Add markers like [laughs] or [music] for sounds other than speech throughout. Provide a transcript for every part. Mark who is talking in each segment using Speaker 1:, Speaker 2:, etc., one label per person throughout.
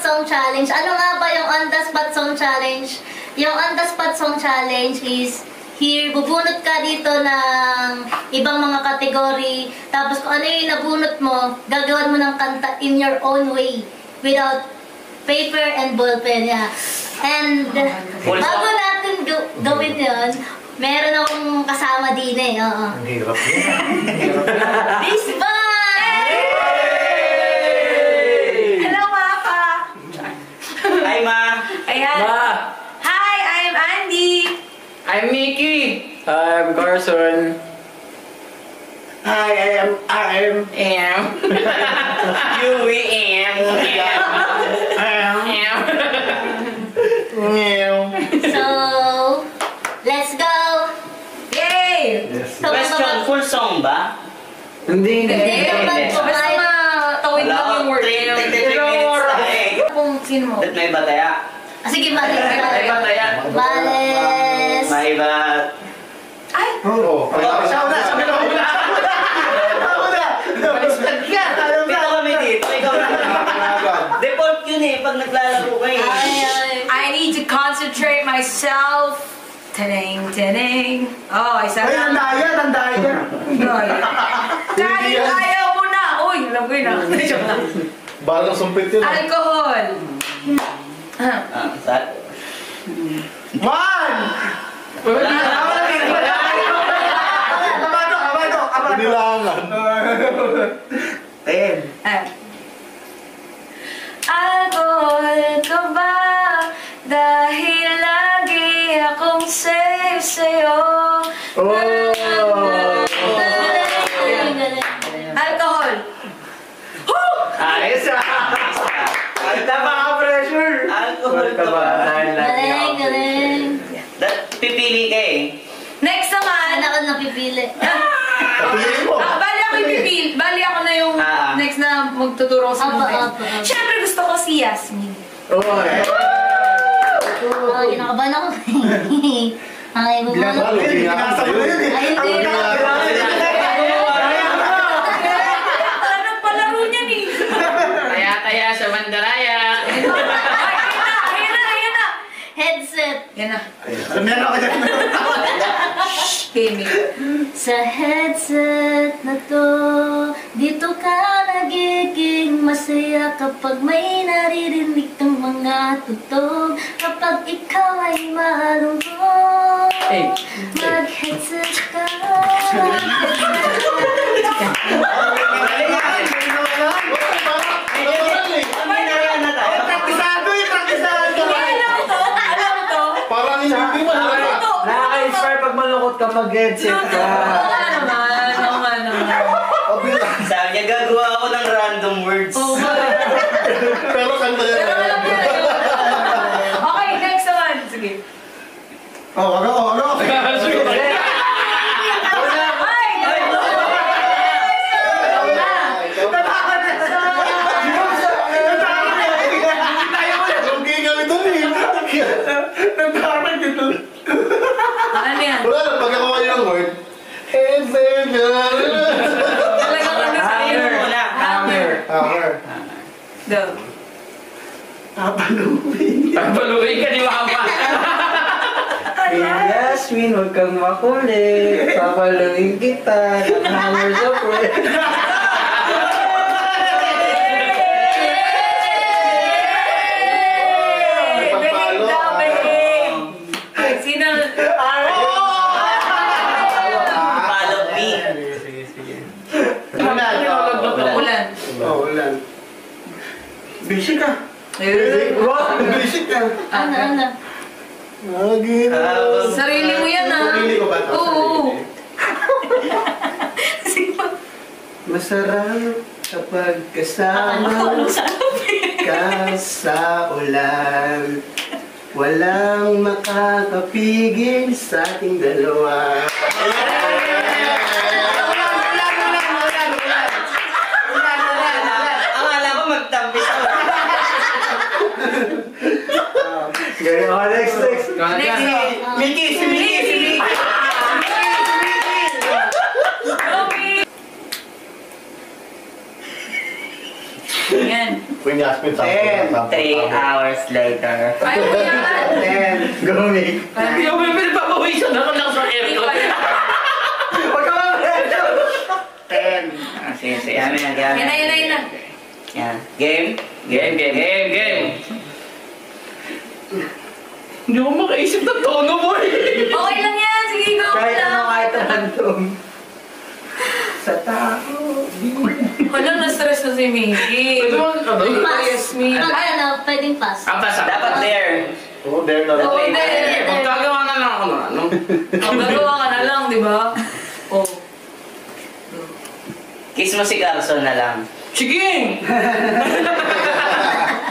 Speaker 1: Spot Song Challenge. Ano nga ba yung On The Spot Song Challenge? Yung On The Spot Song Challenge is here, bubunot ka dito ng ibang mga kategory. Tapos kung ano yung nabunot mo, gagawan mo ng kanta in your own way. Without paper and ballpen. Yeah. And bago natin ga- gawin yon meron akong kasama din eh. Oo.
Speaker 2: Ang hirap [laughs] yun. Ang
Speaker 3: Ayan.
Speaker 2: Ma!
Speaker 3: Hi, I'm Andy.
Speaker 2: I'm Mickey! I'm Carson.
Speaker 4: Hi, I am, I am,
Speaker 2: Am. [laughs]
Speaker 4: you, we am, [laughs]
Speaker 1: So, let's go!
Speaker 3: Yay!
Speaker 1: So,
Speaker 4: Question, full song ba?
Speaker 2: Hindi, hindi.
Speaker 1: Hindi,
Speaker 3: Basta matawid lang yung word.
Speaker 4: eh.
Speaker 3: Kung sino mo.
Speaker 4: Ba't may bataya?
Speaker 1: Ah, sige, balik.
Speaker 2: Ay,
Speaker 1: balik.
Speaker 2: pataya.
Speaker 1: Bales.
Speaker 4: May bat...
Speaker 3: Ay!
Speaker 2: Oo.
Speaker 4: Oh, siya na, sabi na. Pito kami dito, ikaw na. Default yun eh, pag naglalaro ka eh.
Speaker 1: Ay, ay.
Speaker 3: I need to concentrate myself. Teneng, teneng. Oh, isa
Speaker 5: Ay,
Speaker 3: lang.
Speaker 5: tandaan yan, tandaan yan.
Speaker 3: Kahit ayaw mo na. Uy, alam ko yun ah. [laughs]
Speaker 5: Balang sumpit yun.
Speaker 3: Alcohol. Ah.
Speaker 4: Ah, sa...
Speaker 5: Man!
Speaker 4: Wala na, wala na, wala
Speaker 5: Abado, abado, abado. Pinilangan.
Speaker 4: Ten.
Speaker 3: Ah. Alcohol ka ba? Dahil lagi
Speaker 1: Galing, galing.
Speaker 4: Da- Pipili ka eh.
Speaker 3: Next naman.
Speaker 1: Saan ako napipili?
Speaker 5: Piliin mo.
Speaker 3: Ah, bali ako yung pipil. Bali ako na yung
Speaker 4: Ah.
Speaker 3: next na magtuturo sa mga. Siyempre gusto ko si Yasmin.
Speaker 2: Oy.
Speaker 1: Oh, kinakabahan ako. Okay.
Speaker 5: Lalo, binasa mo yun eh. Ginagawa
Speaker 3: Ano palaro niya ni?
Speaker 2: Taya-taya sa Mandaraya.
Speaker 3: Ay, ayun na, ayun na, ayun na.
Speaker 1: Headset.
Speaker 3: Yan na.
Speaker 5: Meron ka dyan.
Speaker 3: Gaming.
Speaker 1: Sa headset na to, dito ka nagiging masaya kapag may naririnig kang mga tutog. Kapag ikaw ay malungkot,
Speaker 2: Hey.
Speaker 1: mag-headset ka.
Speaker 4: Minaya na tayo.
Speaker 5: Praktisado eh, praktisado.
Speaker 3: Alam mo to? Alam mo to?
Speaker 5: Parang hindi mo halata.
Speaker 2: Nakaka-inspire pag malungkot ka mag-headset ka.
Speaker 3: Oo nga naman. Oo nga naman.
Speaker 4: Sabi niya, gagawa ako ng random words.
Speaker 3: Oo nga.
Speaker 5: Pero kanta yan.
Speaker 3: Pero alam niya, niya. Okay, next naman. Sige.
Speaker 5: Oh, ako.
Speaker 3: Ay!
Speaker 5: Yung gingaw ito eh. Nagkaroon dito.
Speaker 3: Ano yan?
Speaker 5: Wala na, pag ako kayo ng word. Heaven.
Speaker 3: Talagang ano sa
Speaker 4: Hammer
Speaker 3: iyo?
Speaker 4: muna.
Speaker 3: Hammer.
Speaker 5: Hammer.
Speaker 3: Go.
Speaker 5: Papaluin
Speaker 2: ka ni Mama.
Speaker 6: Yasmin, huwag kang makulit. Papaluin kita. Hammer sa
Speaker 5: ah. Ulan. Oh, ulan. Busy ka.
Speaker 3: Eh,
Speaker 5: busy ka.
Speaker 1: Ano, ano?
Speaker 5: Lagi na.
Speaker 4: Habang-
Speaker 3: Sarili mo yan ah.
Speaker 5: Sarili ko ba ito?
Speaker 3: Oo. [laughs]
Speaker 6: Masarap kapag kasama
Speaker 1: anong sabi. [laughs]
Speaker 6: ka sa ulan. Walang makakapigil sa ating dalawa.
Speaker 4: Akala ko magtambis ako.
Speaker 6: Ganyan, oh, next, next.
Speaker 3: Next.
Speaker 4: Mickey, si Mickey, si Mickey.
Speaker 3: Romy.
Speaker 5: Sample,
Speaker 4: Three hours later.
Speaker 3: Kaya mo yan.
Speaker 6: Ten. Go, Mick.
Speaker 2: Hindi ako may pinapapawisan ako lang sa aircon.
Speaker 6: Huwag ka mamaya.
Speaker 4: Ten. Ah, sige, sige. Ano yan? Yan,
Speaker 3: Yan na, yan na, yan na.
Speaker 4: Yan. Game?
Speaker 2: Game, game, game, game. Hindi ako makaisip ng tono mo eh.
Speaker 3: Okay lang yan. Sige, go
Speaker 6: Kahit ano
Speaker 3: lang.
Speaker 6: kahit random. Sa tao. [laughs]
Speaker 3: Wala, na-stress na si Mickey.
Speaker 2: Pwede mo, ano?
Speaker 1: Pass.
Speaker 3: Yasmin.
Speaker 1: Pag ano, pwedeng pass.
Speaker 2: Ah, pass, ah.
Speaker 4: Dapat there.
Speaker 5: Oo, there na
Speaker 3: Oo,
Speaker 5: lang.
Speaker 3: there.
Speaker 2: Magkagawa na lang ako ng ano.
Speaker 3: Ang [laughs] gagawa ka na lang, di ba? Oh.
Speaker 4: Kiss mo si Carson na lang.
Speaker 2: Sige!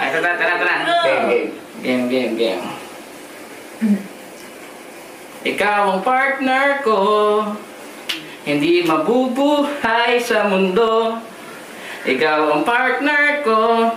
Speaker 2: Ah, tara, tara, tara.
Speaker 6: Game, game.
Speaker 2: Game, game, game. Ikaw ang partner ko Hindi mabubuhay sa mundo. Ikaw ang partner ko.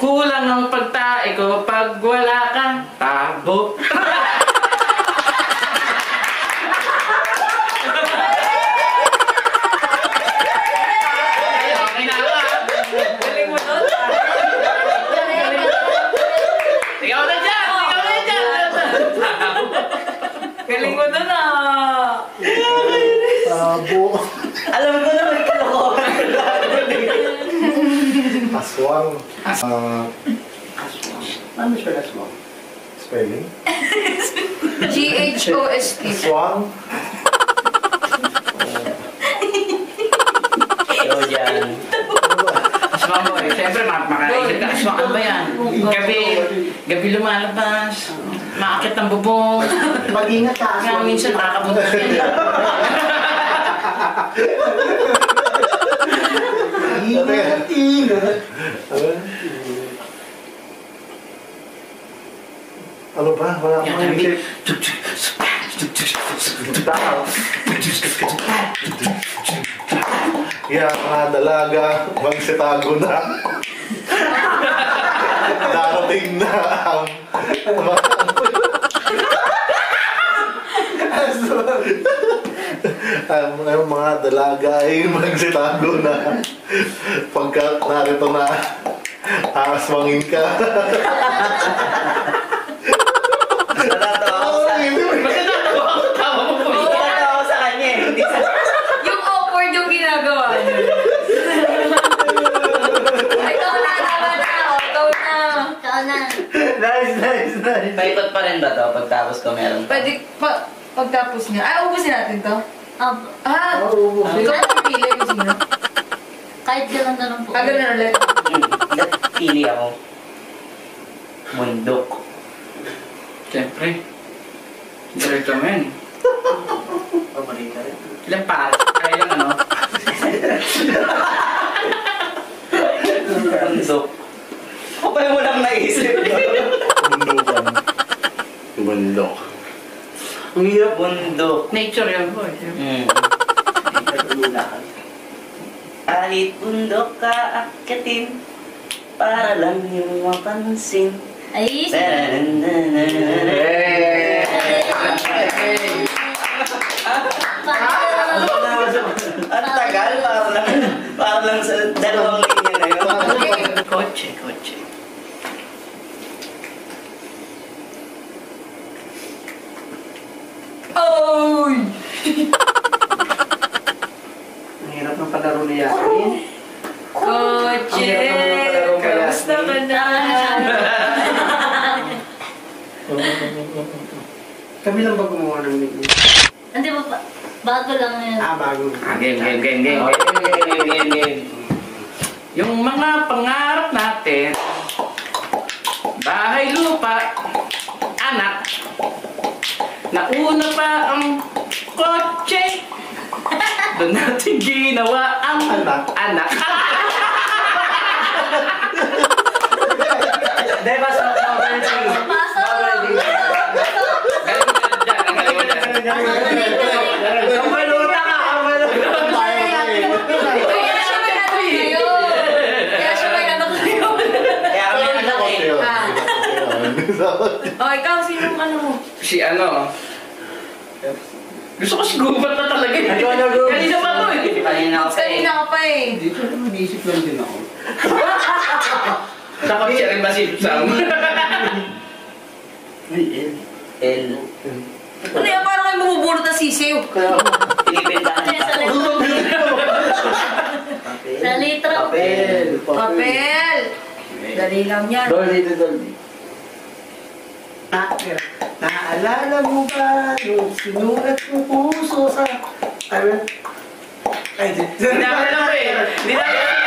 Speaker 2: Kulang ang pagtae ko pag wala kang tabo [laughs] Okay na ako ah.
Speaker 3: Galing mo doon.
Speaker 2: Ikaw na dyan! Ikaw na dyan!
Speaker 3: Galing mo doon ah.
Speaker 5: Tabo.
Speaker 4: Alam ko na may kalokohan.
Speaker 5: Aswang. Ah,
Speaker 6: Ano siya na small?
Speaker 5: spelling?
Speaker 3: G-H-O-S-T.
Speaker 5: Aswang.
Speaker 4: Ikaw dyan.
Speaker 2: Aswang mo eh. Siyempre, mak- makakaisip ka. Aswang ano ba yan? Gabi, gabi lumalabas. Maakit ng bubong.
Speaker 6: Mag-ingat ka.
Speaker 2: Kaya minsan nakakabutas yan. [laughs]
Speaker 6: Ingat, ingat.
Speaker 5: Ano ba? Wala akong isip. Yan, mga dalaga, magsitago na. Darating na ang mga... ang, ang mga dalaga ay magsitago na pagka narito na aswangin ka.
Speaker 4: Natatawa ako sa...
Speaker 2: Basta natawa ako, tawa mo po.
Speaker 4: Natatawa ako sa kanya eh. Hindi sa...
Speaker 3: Yung awkward yung ginagawa niya. Ay, ikaw na, tama na. Ikaw na.
Speaker 1: Ikaw na.
Speaker 6: Nice, nice, nice.
Speaker 4: Paikot pa rin ba to pagtapos ko meron pa?
Speaker 3: Pwede, pa, pagtapos niya. Ay, ubusin natin to.
Speaker 1: Ah,
Speaker 3: Ah,
Speaker 6: Oo,
Speaker 3: ikaw ang pipili kung sino.
Speaker 1: kahit gano'n na lang po.
Speaker 3: Ah, ganun ulit.
Speaker 4: Pili ako? Bundok.
Speaker 2: Siyempre. Diretso mo yan.
Speaker 6: Paborito rin.
Speaker 2: Ilang pare. Kaya lang ano.
Speaker 4: Bundok. Kapal mo lang naisip.
Speaker 5: Bundukan. Bundok.
Speaker 6: Ang hirap.
Speaker 4: Bundok.
Speaker 2: Nature yan boy.
Speaker 4: Hmm.
Speaker 6: Lulaan.
Speaker 4: Alit bundok ka akitin para lang yung mapansin.
Speaker 1: Ay, sige.
Speaker 6: Eh.
Speaker 4: Ang tagal, para lang, para lang sa dalawang linya na yun.
Speaker 2: Kotse, kotse.
Speaker 3: Oy! [laughs]
Speaker 6: Ang hirap ng palaro ni Yasmin.
Speaker 3: Kotse! Kamusta ka na? [laughs]
Speaker 6: Kami lang ba gumawa ng nickname?
Speaker 1: Hindi ba pa? Bago lang yun.
Speaker 6: Ah, bago.
Speaker 2: Ah, game, game, game, game.
Speaker 4: Game, game, game, game.
Speaker 2: Yung mga pangarap natin, bahay, lupa, anak, nauna pa ang kotse, [laughs] doon natin ginawa ang
Speaker 5: Anak.
Speaker 2: anak. [laughs]
Speaker 6: Hindi, mas [laughs]
Speaker 1: Pasok!
Speaker 6: already.
Speaker 1: Pasok!
Speaker 2: Galing mo dyan, ang galing mo dyan.
Speaker 6: Kamaluta ka, kamaluta.
Speaker 3: Kaya siya may anak ngayon. Kaya siya may anak ngayon.
Speaker 4: Kaya kami anak eh.
Speaker 3: Ah. Oh, ikaw, sino ano mo?
Speaker 2: Si ano, gusto ko si Gubat na talaga eh.
Speaker 6: Ikaw na, Gubat.
Speaker 2: Kanina pa to eh.
Speaker 4: Kanina ako pa eh.
Speaker 3: Kanina ka pa eh.
Speaker 6: Dito naman isip lang din ako.
Speaker 2: Takot siya rin ba si Sam?
Speaker 4: L.
Speaker 3: Ano yan? Parang kayo bumubulot na sisiw.
Speaker 6: Kaya ako.
Speaker 4: Pinipintahan
Speaker 1: Kasi sa. Sa litro.
Speaker 6: Papel.
Speaker 3: Papel. Dali lang yan.
Speaker 6: Dolly to Dolly.
Speaker 5: Na, naalala mo ba nung sinulat ko puso sa... Ano? Ay, di.
Speaker 2: Hindi namin alam eh. Hindi namin alam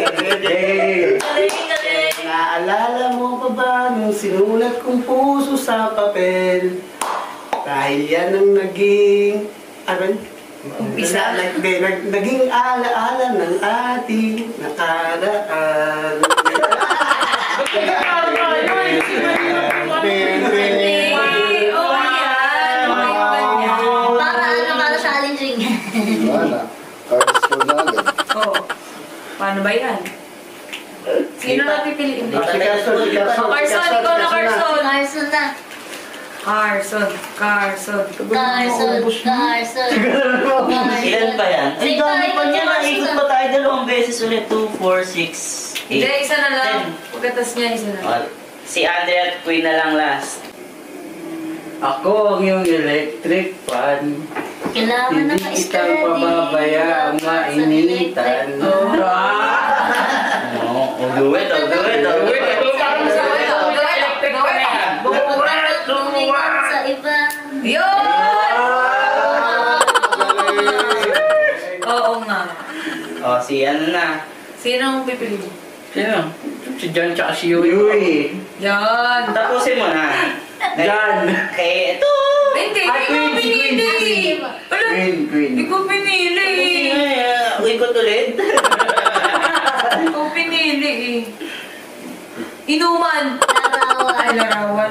Speaker 1: galing.
Speaker 5: Naalala mo pa ba nung sinulat kong puso sa papel? Dahil yan ang naging... Ano?
Speaker 3: Umpisa.
Speaker 5: Na, na, nag, naging alaala ng ating nakaraan.
Speaker 3: Paano ba yan? Sino na pipiliin
Speaker 5: Ah, si Carson, si Carson,
Speaker 3: Carson, ikaw na
Speaker 5: Carson
Speaker 3: Carson.
Speaker 1: Carson na.
Speaker 3: Carson, Carson.
Speaker 1: Carson, [laughs] Carson.
Speaker 4: Ilan pa yan? Ay, dami pa niya. Naikot
Speaker 1: na.
Speaker 4: pa tayo dalawang beses ulit. 2, 4, 6, 8.
Speaker 3: Hindi, isa na lang. Pagkatas niya, isa na lang.
Speaker 4: Si Andre at Queen na lang last.
Speaker 6: Ako ang iyong electric fan.
Speaker 1: Kailangan na
Speaker 6: Hindi kita
Speaker 1: ka-steady.
Speaker 6: pababayaan mainitan.
Speaker 3: Oh. [laughs]
Speaker 4: No, oh, do it, oh, do it, oh, do it.
Speaker 1: Lumingon sa iba.
Speaker 3: Yun! Oo nga.
Speaker 4: Oh, si ano na.
Speaker 3: Sino ang pipiliin mo?
Speaker 2: Sino? Si John tsaka si Yui.
Speaker 6: Yui.
Speaker 3: Yan.
Speaker 4: Tapusin mo na.
Speaker 6: Jan.
Speaker 4: Kay ito.
Speaker 3: Hindi,
Speaker 6: Ah,
Speaker 3: hindi ko
Speaker 6: Queen, si Queen, si
Speaker 3: pinili.
Speaker 6: Queen.
Speaker 3: Wala,
Speaker 6: Queen, Queen.
Speaker 3: hindi ko pinili.
Speaker 4: Sige, ikot ulit.
Speaker 3: Hindi ko pinili eh. Inuman. Ay,
Speaker 1: Larawan.
Speaker 3: larawan.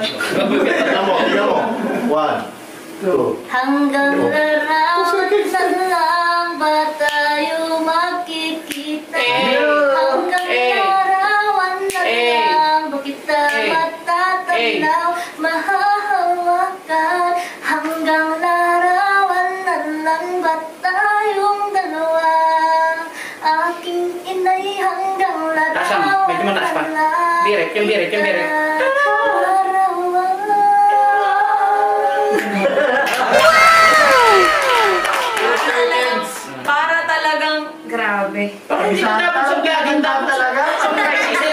Speaker 7: Tingnan mo, tingnan mo. One, two.
Speaker 1: Hanggang larawan
Speaker 2: yung birik.
Speaker 3: Para talagang grabe.
Speaker 2: Hindi ka dapat sa gagawin dapat
Speaker 5: talaga.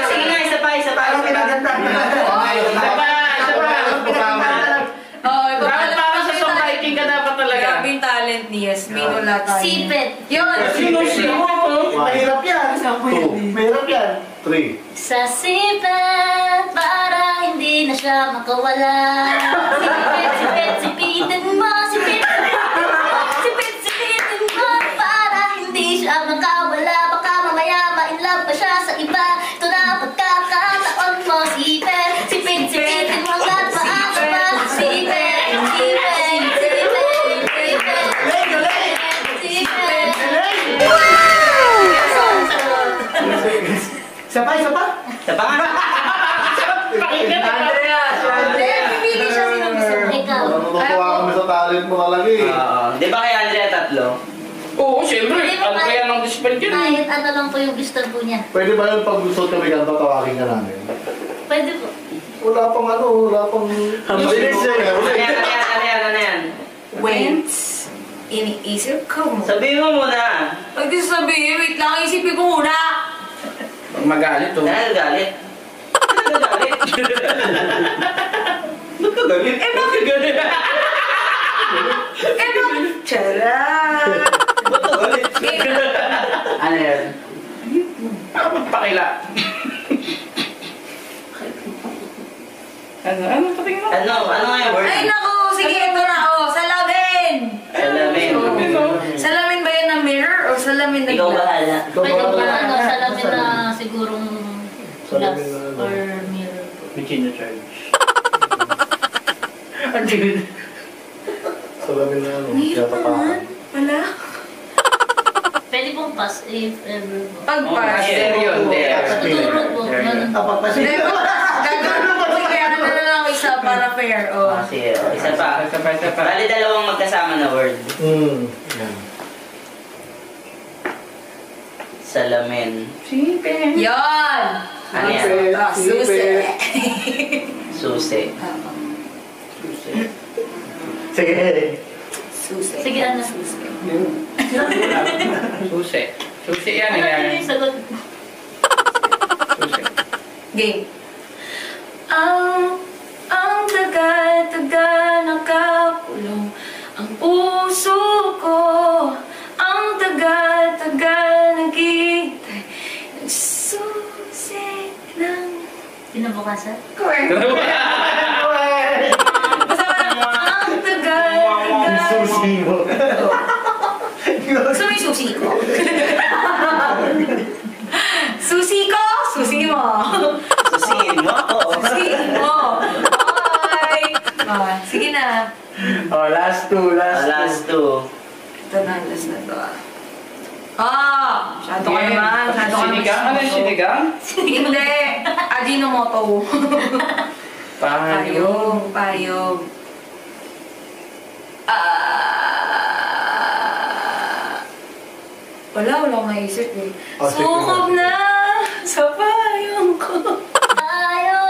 Speaker 4: Sige nga, isa pa, isa pa,
Speaker 5: Parang pinaganda.
Speaker 2: Isa pa, isa pa.
Speaker 3: Oo, iba
Speaker 2: Dapat parang sa songwriting ka dapat talaga.
Speaker 3: Grabe yung talent ni Yasmin. Wala tayo.
Speaker 1: Sipit.
Speaker 3: Yun.
Speaker 2: Sino siya?
Speaker 5: Mahirap yan.
Speaker 7: Two,
Speaker 5: Mahirap yan.
Speaker 7: three.
Speaker 1: Sa sipit, na siya makawala. Sipit, sipit, sipitin mo, mo
Speaker 7: talaga eh.
Speaker 4: Oo. Di ba kay Andrea tatlo?
Speaker 2: Oo, siyempre. Ang kaya ng dispel yun.
Speaker 1: Kahit ano lang po yung gusto po niya.
Speaker 7: Pwede ba yun pag gusto kami kanta, tawagin ka namin?
Speaker 1: Pwede po.
Speaker 7: Wala pang ano, wala pang...
Speaker 6: Ang bilis eh.
Speaker 4: Ano yan, ano yan, ano yan, ano yan?
Speaker 3: Went. Iniisip ko mo.
Speaker 4: Sabihin mo muna.
Speaker 3: Pag di sabihin, wait lang, isipin ko muna.
Speaker 2: Pag magalit, oh.
Speaker 4: Dahil galit. Dahil galit. [laughs] Ba't ka galit?
Speaker 3: Eh, bakit
Speaker 4: galit? [laughs]
Speaker 3: Eh, bakit? Charot.
Speaker 4: Ba't ka galit?
Speaker 6: Ano yan?
Speaker 2: Pakila. ano, ano, patingin mo?
Speaker 4: Ano? Ano nga yung word?
Speaker 3: Ay, naku, sige, ito na, oh, salamin.
Speaker 4: Salamin.
Speaker 3: Salamin ba yan ng mirror o salamin na
Speaker 4: Ikaw bahala.
Speaker 1: Pwede
Speaker 7: bahala.
Speaker 1: ano, salamin na sigurong glass
Speaker 7: Salamin na ano.
Speaker 1: or mirror.
Speaker 6: May charge. Ang.
Speaker 7: Salamin na ano,
Speaker 3: Mahirap
Speaker 7: kaya tapakan.
Speaker 3: naman. Wala. [laughs]
Speaker 1: Pwede pong pass if ever.
Speaker 3: Pag
Speaker 4: Oh,
Speaker 3: pass.
Speaker 4: yeah.
Speaker 2: There yun, there.
Speaker 1: Tuturo po.
Speaker 5: Kapag pa
Speaker 3: Hindi, gagawin ko sige, ano na lang isa para fair, oh.
Speaker 4: Ah, sige, oh, isa pa.
Speaker 2: Isa pa, isa pa.
Speaker 4: Bali dalawang magkasama na word.
Speaker 7: Hmm.
Speaker 4: Salamin.
Speaker 2: Sipin.
Speaker 3: Yon!
Speaker 4: Ano yan?
Speaker 5: Sipit,
Speaker 3: Ah, susi.
Speaker 5: sipit.
Speaker 4: Susi.
Speaker 5: Sige.
Speaker 3: Susi.
Speaker 1: Sige, ano?
Speaker 2: Susi. [laughs] Susi yan.
Speaker 1: Ano
Speaker 2: yan.
Speaker 1: yung sagot?
Speaker 2: Susi.
Speaker 3: Game. Ang, ang tagal-tagal nakakulong ang puso ko. Ang tagal-tagal naghihintay. Nagsusi ng...
Speaker 1: Kinabukasan?
Speaker 3: Basta parang, ang tagal-tagal...
Speaker 5: Susi mo.
Speaker 3: Gusto mo yung susi ko? susi ko? Susi mo.
Speaker 4: Susiin mo
Speaker 3: susi mo. Bye! Ah, sige na.
Speaker 5: Oh, last two, last,
Speaker 4: Last two.
Speaker 3: Ito na, last na to ah. Ah! Masyado ka naman. Masyado ka naman.
Speaker 2: Sinigang? Ano yung sinigang?
Speaker 3: Hindi. Ajinomoto.
Speaker 2: Payo.
Speaker 3: Payong. Payong. Ah... Wala, wala akong maisip eh.
Speaker 5: Oh, sige
Speaker 3: Sukob
Speaker 5: na.
Speaker 3: sa payong ko.
Speaker 1: Tayo,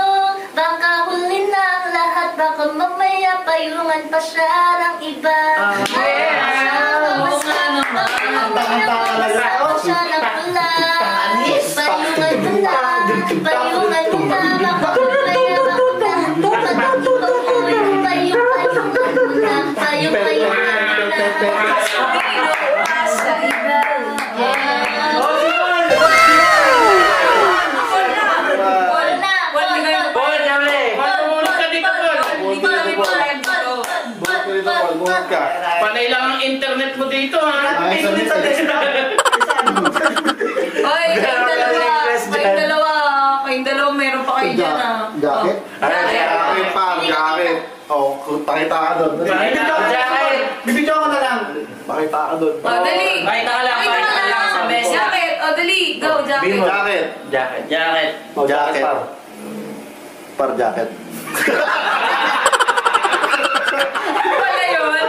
Speaker 1: baka huli na ang lahat, baka mamaya payungan pa siya ng iba.
Speaker 3: Ah, yeah.
Speaker 7: Ay, sa
Speaker 3: Hoy, [laughs] kayong dalawa. Kayong dalawa. Kayong dalawa, meron pa kayo dyan ah.
Speaker 7: Jacket?
Speaker 3: Oh. Jacket.
Speaker 7: Jacket pa, jacket. Oh, pakita ka doon.
Speaker 2: Pakita ka, jacket.
Speaker 5: Bibidyo ko na lang.
Speaker 7: Pakita ka doon.
Speaker 3: O, dali.
Speaker 2: Pakita ka lang,
Speaker 3: Pakita
Speaker 2: ka lang sa mesa.
Speaker 3: Jacket. O, dali. Go, jacket.
Speaker 7: Jacket.
Speaker 2: Jacket.
Speaker 4: Jacket.
Speaker 7: Oh, jacket.
Speaker 5: Par.
Speaker 7: Par jacket.
Speaker 3: Ano pala yun?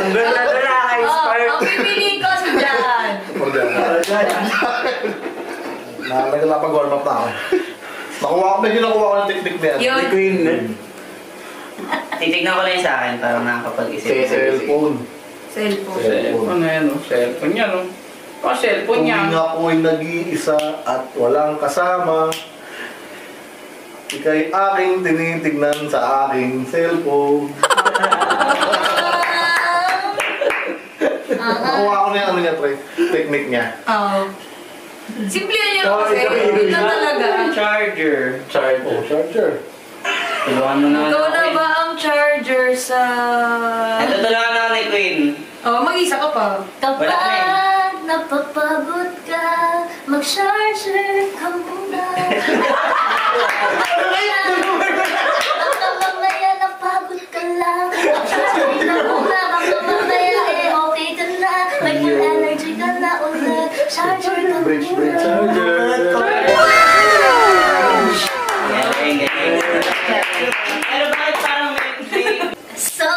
Speaker 6: Ang ganda
Speaker 3: Oh. Ang pipiliin ko si Jan.
Speaker 7: Nakalaga na pag-warm up na ako. Nakuha ko, medyo nakuha ko ng technique na yan.
Speaker 3: Yun.
Speaker 6: Ni Queen.
Speaker 4: Titignan ko lang yung sa akin para nakakapag-isip.
Speaker 7: Sa cellphone.
Speaker 3: Cellphone.
Speaker 2: Cellphone na yan, oh. Cellphone yan, oh. Oh, cellphone
Speaker 7: Kung
Speaker 2: niya.
Speaker 7: ako'y nag-iisa at walang kasama, ika'y aking tinitignan sa aking cellphone.
Speaker 1: Ah,
Speaker 7: Nakuha ko na yung ano niya, Trey. Technique niya.
Speaker 3: Oo. Simple yan yun
Speaker 6: Oh,
Speaker 3: kasi.
Speaker 6: yun.
Speaker 3: Yun lang talaga.
Speaker 2: Charger.
Speaker 7: Oh, charger.
Speaker 2: Tulungan mo naman
Speaker 3: Ikaw na
Speaker 2: eh.
Speaker 3: ba ang charger sa...
Speaker 4: Ito tulungan ako ni Queen.
Speaker 3: Oh, mag-isa ka pa.
Speaker 1: Kapag napapagod ka, mag-charger ka muna. [laughs] Baka So,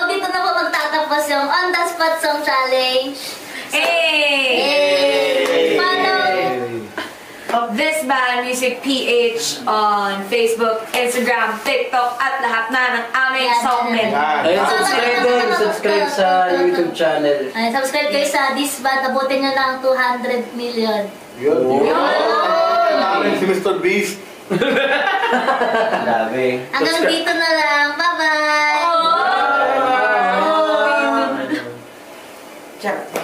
Speaker 1: dito na po magtatapos yung On The Spot Song Challenge.
Speaker 3: Hey!
Speaker 1: Yay! Follow
Speaker 3: This Band Music PH on Facebook, Instagram, TikTok, at lahat na ng aming songmen.
Speaker 7: Yan.
Speaker 6: Ayun, subscribe din. Subscribe sa YouTube channel.
Speaker 1: Ay, subscribe kayo sa This Band. Abutin nyo ng 200 million.
Speaker 7: Yun. Yun! Namin si Mr. Beast.
Speaker 4: Grabe.
Speaker 1: Hanggang dito na lang. Bye-bye! Bye! Bye! Bye! Bye!